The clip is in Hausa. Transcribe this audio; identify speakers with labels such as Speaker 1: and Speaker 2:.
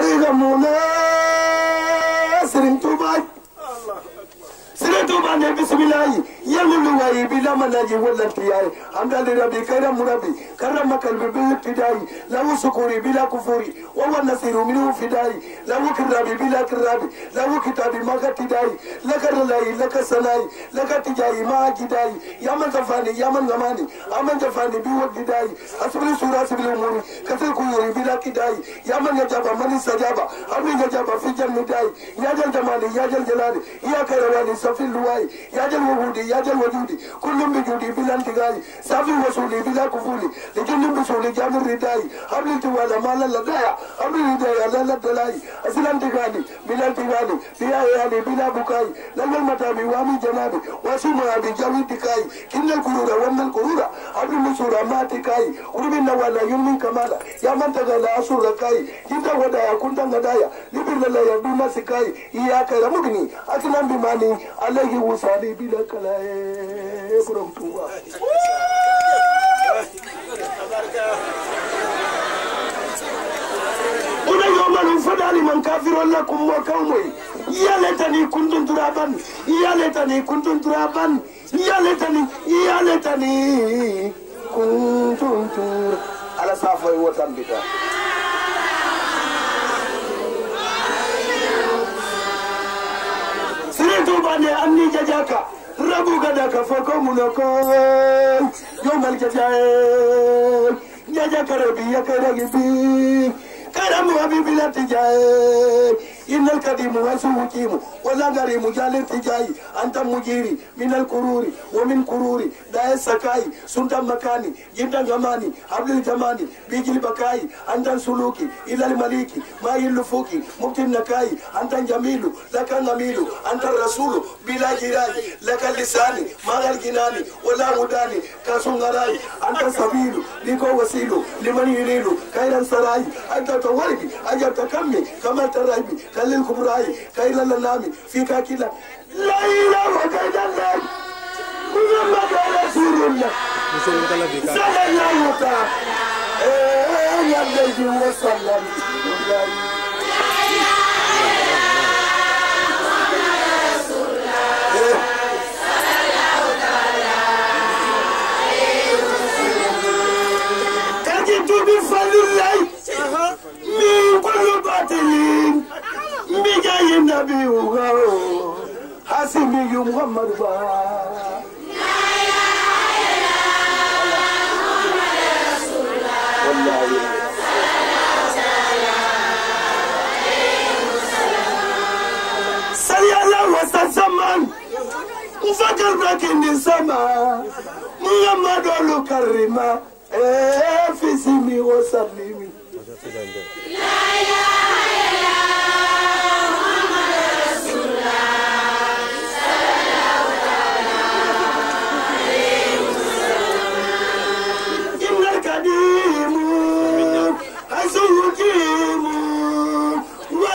Speaker 1: sëriñ amu la sëriñ Tuuba sëriñ Tuuba ne bisimilah yi wallan tiyaye hamdali rabbi kayra murabi karama kalbi bil ibtidai lahu sukuri bila kufuri. Wa huwa nasiru minhu fidai. Lahu kirabi bila kirabi. Lahu kitabi maka tidai. Laka lalai laka sanai laka tijai ma jidai ya man tafani ya man zamani aman tafani bi wa jidai asbili sura asbili umuri kasir kuyuri bila kidai. Ya man yajaba man sajaba amin yajaba fi jannidai ya jal jamali ya jal jalali ya kayrawani safil luwai. Ya jal wujudi jal wujudi kullum bi judi bila intigai safi wasuli bila kufuli لكن بسولي جاب الرداي قبل توالا ما لا لدايا قبل الردايا لا لا دلاي أسلا انتقالي بلا انتقالي بلا يالي بلا بكاي لما المتابي وامي جنابي واسما بجاوي تكاي كن الكرورة ومن الكرورة قبل المسورة ما تكاي وربي نوالا يمين كمالا يا من تغالا أسورة كاي كنت ودايا كنت غدايا لبر لا يدونا سكاي إياك رمغني أكنا بماني عليه وصالي بلا كلاي برمتوا una yomalu fadali man kafirun lakum wa qaumai ya laitani kuntum turaban ya laitani kuntum turaban ya laitani ya laitani kuntum tur ala safai watan fane anni jajaka rabu gadaka foko munoko yomal jajaye jajaka rabi yakaragi bi karamu habibi latijaye la tijaye innal kadimu wasu hukimu wala garimu jalin tijayi anta mujiri minal kururi wa min kururi da sakai sunta makani jinda gamani abdul jamani bijil bakai antan suluki ilal maliki ma lufuki muktin nakai antan jamilu laka ngamilu antan rasulu bila jiraji laka lisani magal ginani wala mudani kasungarai antan sabilu liko wasilu liman yuridu kairan sarai anta tawarbi ajabta kallil kubrayi kay lalla laami fi ka killa layla wa kay dalle muhammadu rasulullah musulun kala bi ka sallallahu ta'ala eh yalla ji wa sallam muhammadu ba zaman. Mfakar bakindi sama. Muhammadu alukarima fisimi wasalimi
Speaker 2: La ilaha illallah.